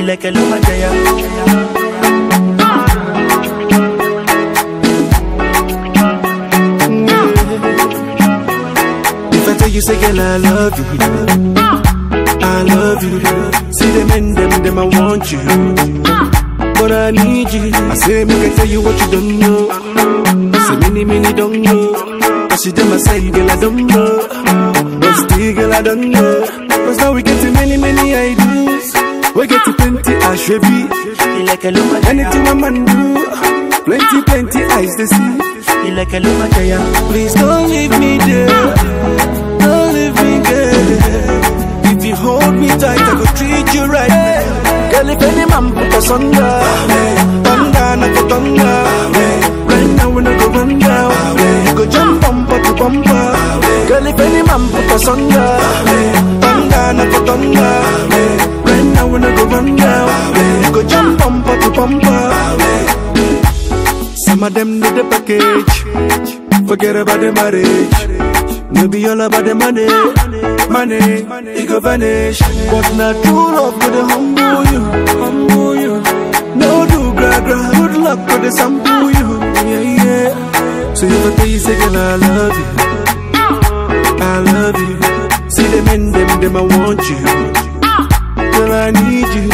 ilẹ̀kẹ̀ ló máa jẹyà. If I tell you, say, girl, I love you. I love you. See them and them, them, I want you. But I need you. I say, make I tell you what you don't know. Say, many, many don't know. I them, I say, girl, I don't know. But still, girl, I don't know. Cause now we get to many, many ideas. We get to plenty, should be. ilẹ̀kẹ̀ ló máa jẹyà. Anything my man do. Plenty, plenty eyes to see. ilẹ̀kẹ̀ ló máa jẹyà. Please don't leave me there. Don't leave me there. If you hold me tight, I go treat you right. Girl, if any man put us under, thunder, not go thunder. Right now, we not go run down. You go jump bumper to bumper. Girl, if any man put us under, thunder, not go thunder. Some of them need the package. Forget about the marriage. Maybe all about the money. Money, it go vanish. But not true love could humble you. Humble you. No do gra gra. Good luck could sample you. Yeah, yeah. So if I tell you, say, girl, I love you. I love you. See them and them, them, I want you. Girl I need you.